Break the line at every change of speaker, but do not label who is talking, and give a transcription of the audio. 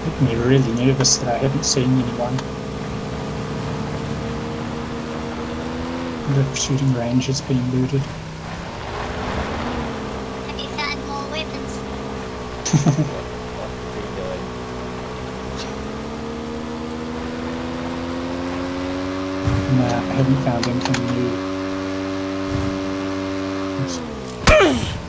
Made me really nervous that I hadn't seen anyone. The shooting range has been looted.
Have you found more weapons?
Nah, I haven't found anything new.